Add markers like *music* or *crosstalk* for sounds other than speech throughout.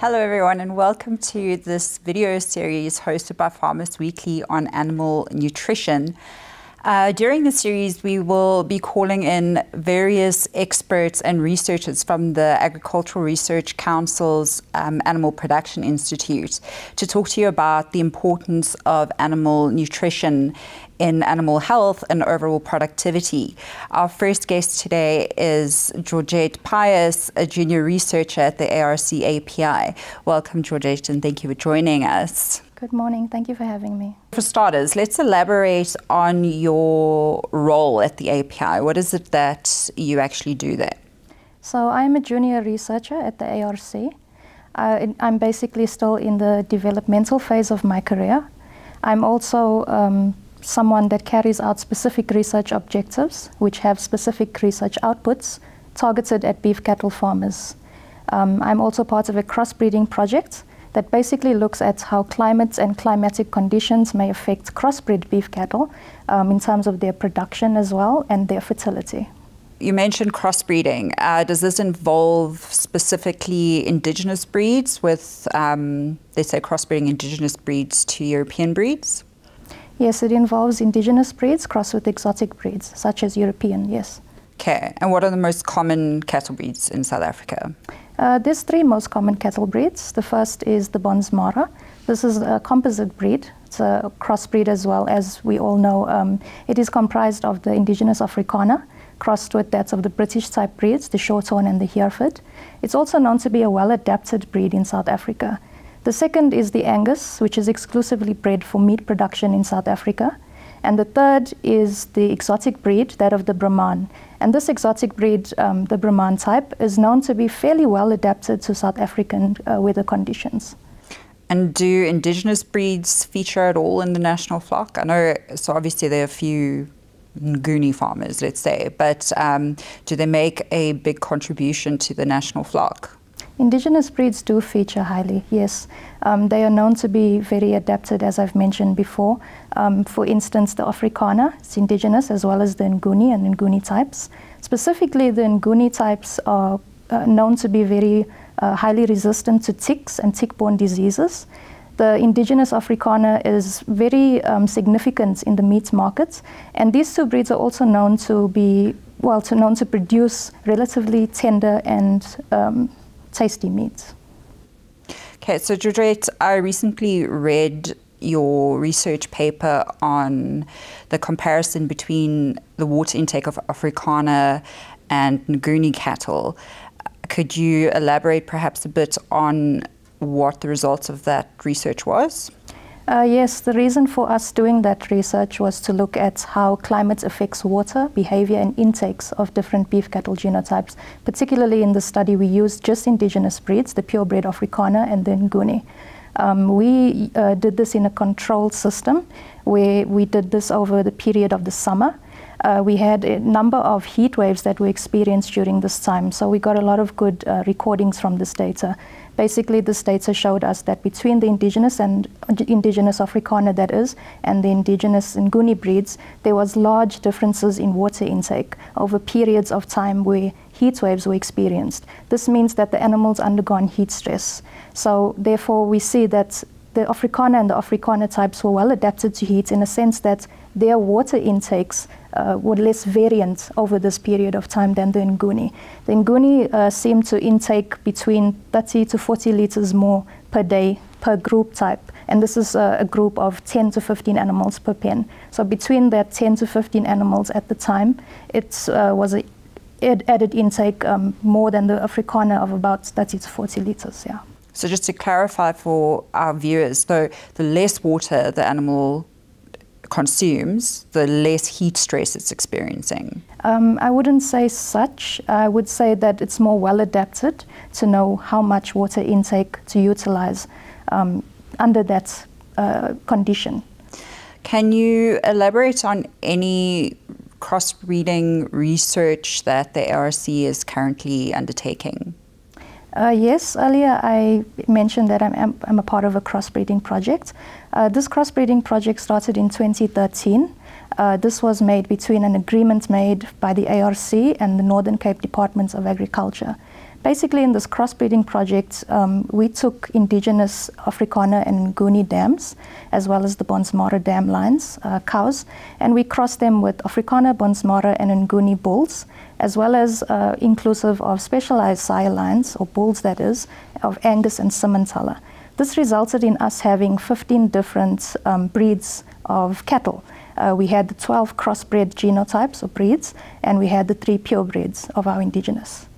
Hello, everyone, and welcome to this video series hosted by Farmers Weekly on animal nutrition. Uh, during the series, we will be calling in various experts and researchers from the Agricultural Research Council's um, Animal Production Institute to talk to you about the importance of animal nutrition in animal health and overall productivity. Our first guest today is Georgette Pyoos, a junior researcher at the ARC API. Welcome, Georgette, and thank you for joining us. Good morning. Thank you for having me. For starters, let's elaborate on your role at the API. What is it that you actually do there? So, I'm a junior researcher at the ARC. Uh, I'm basically still in the developmental phase of my career. I'm also um, someone that carries out specific research objectives, which have specific research outputs targeted at beef cattle farmers. Um, I'm also part of a crossbreeding project that basically looks at how climates and climatic conditions may affect crossbred beef cattle um, in terms of their production as well and their fertility. You mentioned crossbreeding. Uh, does this involve specifically indigenous breeds with, um, they say, crossbreeding indigenous breeds to European breeds? Yes, it involves indigenous breeds crossed with exotic breeds, such as European, yes. Okay, and what are the most common cattle breeds in South Africa? Uh, there's three most common cattle breeds. The first is the Bonsmara. This is a composite breed. It's a crossbreed as well, as we all know. Um, it is comprised of the indigenous Afrikaner, crossed with that of the British type breeds, the Shorthorn and the Hereford. It's also known to be a well adapted breed in South Africa. The second is the Angus, which is exclusively bred for meat production in South Africa. And the third is the exotic breed, that of the Brahman. And this exotic breed, um, the Brahman type, is known to be fairly well adapted to South African uh, weather conditions. And do indigenous breeds feature at all in the national flock? I know, so obviously there are a few Nguni farmers, let's say, but um, do they make a big contribution to the national flock? Indigenous breeds do feature highly, yes. Um, they are known to be very adapted, as I've mentioned before. Um, for instance, the Afrikaner is indigenous, as well as the Nguni and Nguni types. Specifically, the Nguni types are uh, known to be very uh, highly resistant to ticks and tick-borne diseases. The indigenous Afrikaner is very um, significant in the meat market, and these two breeds are also known to be well, to known to produce relatively tender and um, tasty meats. Okay, so Georgette, I recently read your research paper on the comparison between the water intake of Afrikaner and Nguni cattle. Could you elaborate perhaps a bit on what the results of that research was? Uh, yes, the reason for us doing that research was to look at how climate affects water, behavior, and intakes of different beef cattle genotypes. Particularly in the study, we used just indigenous breeds, the purebred Afrikaner and the Nguni. Um, we uh, did this in a controlled system where we did this over the period of the summer. Uh, we had a number of heat waves that we experienced during this time, so we got a lot of good uh, recordings from this data. Basically, this data showed us that between the indigenous and indigenous Afrikaner, that is, and the indigenous Nguni breeds, there was large differences in water intake over periods of time where heat waves were experienced. This means that the animals undergone heat stress. So therefore, we see that the Afrikaner and the Afrikaner types were well adapted to heat in a sense that their water intakes uh, were less variant over this period of time than the Nguni. The Nguni uh, seemed to intake between 30 to 40 liters more per day per group type. And this is a, a group of 10 to 15 animals per pen. So between that 10 to 15 animals at the time, it uh, was a added intake um, more than the Afrikaner of about 30 to 40 liters, yeah. So just to clarify for our viewers, so the less water the animal consumes, the less heat stress it's experiencing? Um, I wouldn't say such. I would say that it's more well adapted to know how much water intake to utilize um, under that uh, condition. Can you elaborate on any crossbreeding research that the ARC is currently undertaking? Uh, yes, earlier I mentioned that I'm, I'm, a part of a crossbreeding project. Uh, this crossbreeding project started in 2013. Uh, this was made between an agreement made by the ARC and the Northern Cape Departments of Agriculture. Basically, in this crossbreeding project, um, we took indigenous Afrikaner and Nguni dams, as well as the Bonsmara dam lines, uh, cows, and we crossed them with Afrikaner, Bonsmara, and Nguni bulls, as well as uh, inclusive of specialized sire lines, or bulls that is, of Angus and Simmentaler. This resulted in us having 15 different um, breeds of cattle. Uh, we had the 12 crossbred genotypes or breeds, and we had the three purebreds of our indigenous.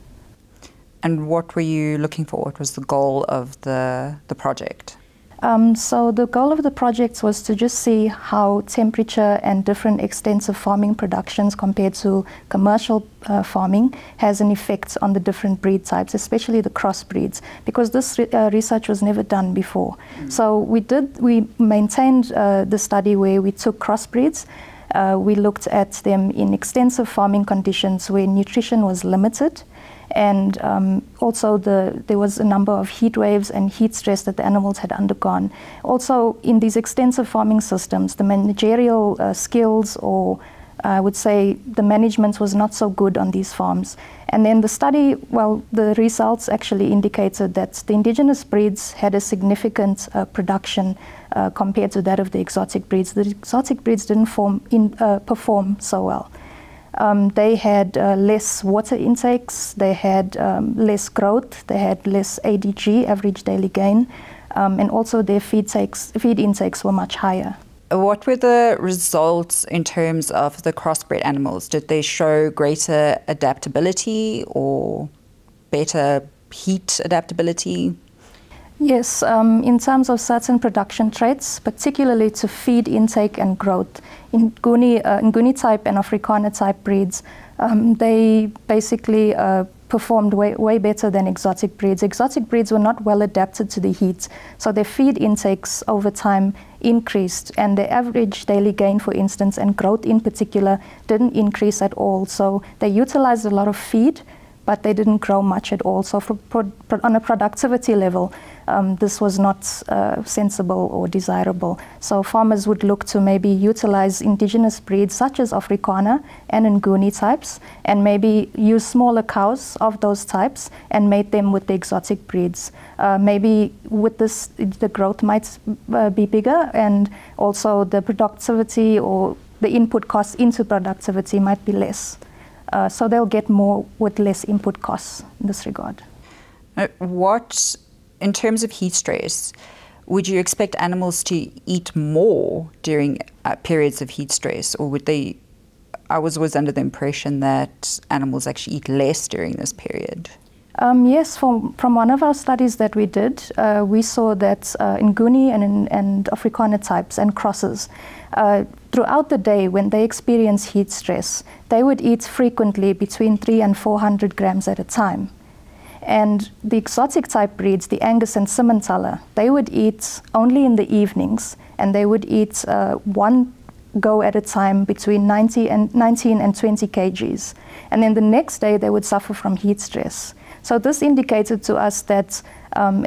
And what were you looking for? What was the goal of the, the project? Um, so the goal of the project was to just see how temperature and different extensive farming productions compared to commercial uh, farming has an effect on the different breed types, especially the crossbreeds, because this re uh, research was never done before. Mm. So we did, we maintained uh, the study where we took crossbreeds. Uh, we looked at them in extensive farming conditions where nutrition was limited and um, also the, there was a number of heat waves and heat stress that the animals had undergone. Also, in these extensive farming systems, the managerial uh, skills or I would say the management was not so good on these farms. And then the study, well, the results actually indicated that the indigenous breeds had a significant uh, production uh, compared to that of the exotic breeds. The exotic breeds didn't form in, uh, perform so well. Um, they had uh, less water intakes, they had um, less growth, they had less ADG, average daily gain, um, and also their feed, takes, feed intakes were much higher. What were the results in terms of the crossbred animals? Did they show greater adaptability or better heat adaptability? Yes, um, in terms of certain production traits, particularly to feed intake and growth, in Nguni, uh, Nguni type and Afrikaner type breeds, um, they basically uh, performed way, way better than exotic breeds. Exotic breeds were not well adapted to the heat, so their feed intakes over time increased, and the average daily gain, for instance, and growth in particular, didn't increase at all. So they utilized a lot of feed, but they didn't grow much at all. So, on a productivity level, um, this was not uh, sensible or desirable. So, farmers would look to maybe utilize indigenous breeds such as Afrikaner and Nguni types, and maybe use smaller cows of those types and mate them with the exotic breeds. Uh, maybe with this, the growth might uh, be bigger, and also the productivity or the input cost into productivity might be less. Uh, so they'll get more with less input costs in this regard. What, in terms of heat stress, would you expect animals to eat more during uh, periods of heat stress, or would they? I was always under the impression that animals actually eat less during this period. Um, yes, from, from one of our studies that we did, uh, we saw that uh, in Nguni and, in, and Afrikaner types and crosses, uh, throughout the day when they experience heat stress, they would eat frequently between 3 and 400 grams at a time. And the exotic type breeds, the Angus and Simmentaler, they would eat only in the evenings and they would eat uh, one go at a time between 90 and 19 and 20 kgs. And then the next day they would suffer from heat stress. So this indicated to us that um,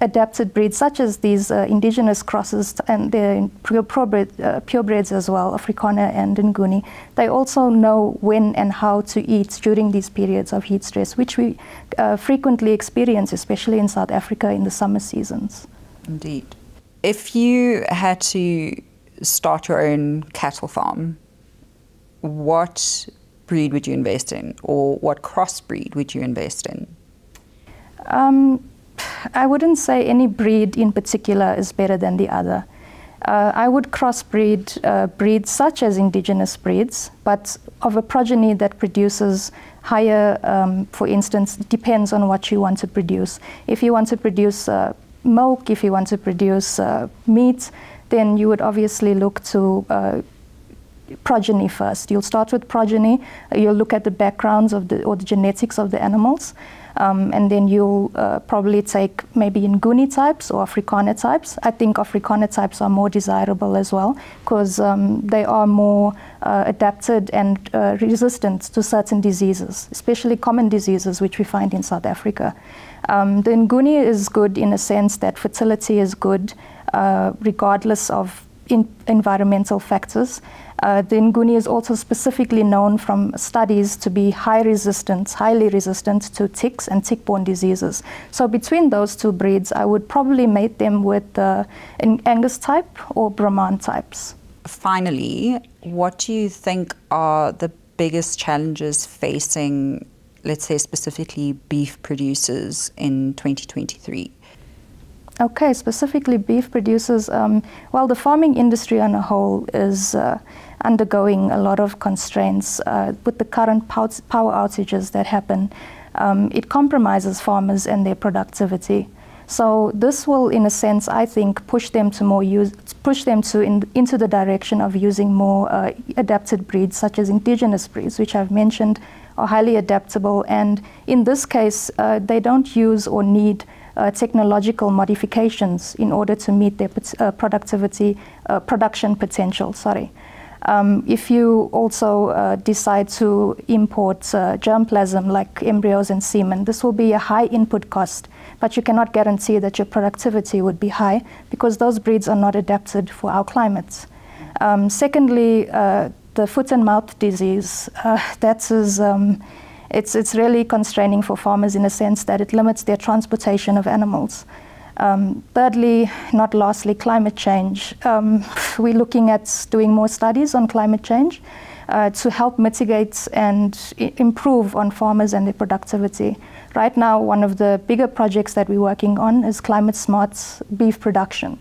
adapted breeds such as these uh, indigenous crosses and the purebred, uh, purebreds as well, Afrikaner and Nguni, they also know when and how to eat during these periods of heat stress, which we uh, frequently experience, especially in South Africa in the summer seasons. Indeed. If you had to start your own cattle farm, what breed would you invest in, or what crossbreed would you invest in? Um, I wouldn't say any breed in particular is better than the other. Uh, I would crossbreed uh, breeds such as indigenous breeds, but of a progeny that produces higher, um, for instance, depends on what you want to produce. If you want to produce uh, milk, if you want to produce uh, meat, then you would obviously look to uh, progeny first. You'll start with progeny, you'll look at the backgrounds of the, or the genetics of the animals. Um, and then you'll uh, probably take maybe in Nguni types or Afrikaner types. I think Afrikaner types are more desirable as well because um, they are more uh, adapted and uh, resistant to certain diseases, especially common diseases which we find in South Africa. Um, the Nguni is good in a sense that fertility is good uh, regardless of in environmental factors. Uh, the Nguni is also specifically known from studies to be high resistant, highly resistant to ticks and tick-borne diseases. So between those two breeds, I would probably mate them with uh, an Angus type or Brahman types. Finally, what do you think are the biggest challenges facing, let's say specifically beef producers in 2023? Okay, specifically beef producers. Um, well, the farming industry on a whole is uh, undergoing a lot of constraints uh, with the current power outages that happen. Um, it compromises farmers and their productivity. So this will, in a sense, I think, push them to more use, push them to in, into the direction of using more uh, adapted breeds, such as indigenous breeds, which I've mentioned are highly adaptable. And in this case, uh, they don't use or need uh, technological modifications in order to meet their uh, productivity, uh, production potential. Sorry. Um, if you also uh, decide to import uh, germplasm like embryos and semen, this will be a high input cost, but you cannot guarantee that your productivity would be high because those breeds are not adapted for our climates. Um, secondly, uh, the foot and mouth disease, that is um, it's, it's really constraining for farmers in a sense that it limits their transportation of animals. Um, thirdly, not lastly, climate change. Um, *laughs* we're looking at doing more studies on climate change uh, to help mitigate and improve on farmers and their productivity. Right now, one of the bigger projects that we're working on is climate smart beef production.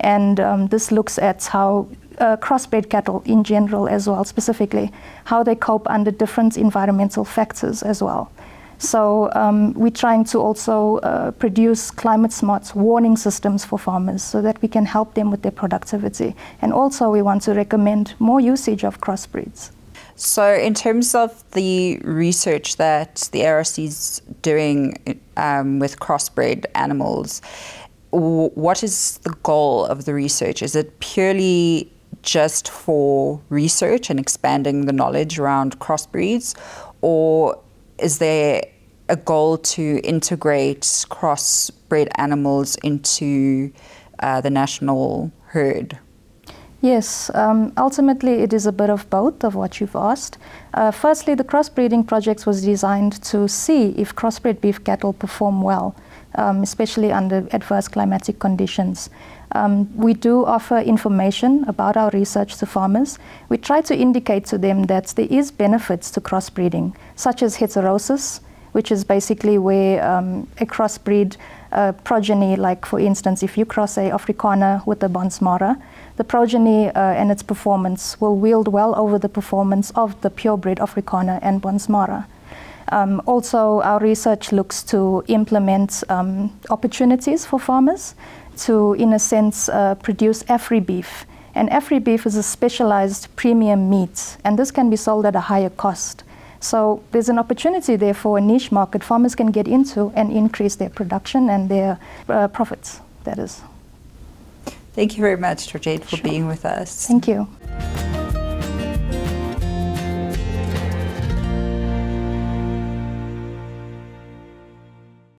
And um, this looks at how uh, crossbred cattle in general as well, specifically, how they cope under different environmental factors as well. So um, we're trying to also uh, produce climate smart warning systems for farmers so that we can help them with their productivity. And also we want to recommend more usage of crossbreeds. So in terms of the research that the ARC is doing um, with crossbred animals, what is the goal of the research? Is it purely just for research and expanding the knowledge around crossbreeds, or is there a goal to integrate crossbred animals into uh, the national herd? Yes, um, ultimately it is a bit of both of what you've asked. Uh, firstly, the crossbreeding project was designed to see if crossbred beef cattle perform well, um, especially under adverse climatic conditions. Um, we do offer information about our research to farmers. We try to indicate to them that there is benefits to crossbreeding, such as heterosis, which is basically where um, a crossbreed uh, progeny, like for instance, if you cross a Afrikaner with a Bonsmara, the progeny uh, and its performance will wield well over the performance of the purebred Afrikaner and Bonsmara. Um, also, our research looks to implement um, opportunities for farmers to, in a sense, uh, produce Afri beef. And Afri beef is a specialized premium meat, and this can be sold at a higher cost. So there's an opportunity there for a niche market farmers can get into and increase their production and their uh, profits, that is. Thank you very much, Georgette, for sure. being with us. Thank you.